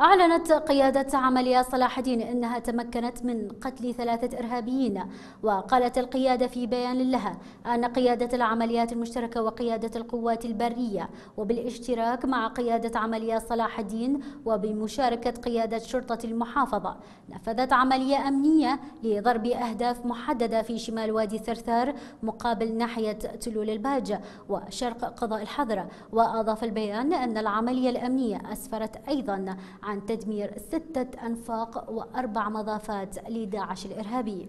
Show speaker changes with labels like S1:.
S1: أعلنت قيادة عمليات صلاح الدين أنها تمكنت من قتل ثلاثة إرهابيين وقالت القيادة في بيان لها أن قيادة العمليات المشتركة وقيادة القوات البرية وبالاشتراك مع قيادة عمليات صلاح الدين وبمشاركة قيادة شرطة المحافظة نفذت عملية أمنية لضرب أهداف محددة في شمال وادي ثرثار مقابل ناحية تلول الباجة وشرق قضاء الحضرة وأضاف البيان أن العملية الأمنية أسفرت أيضا عن تدمير ستة أنفاق وأربع مضافات لداعش الإرهابي.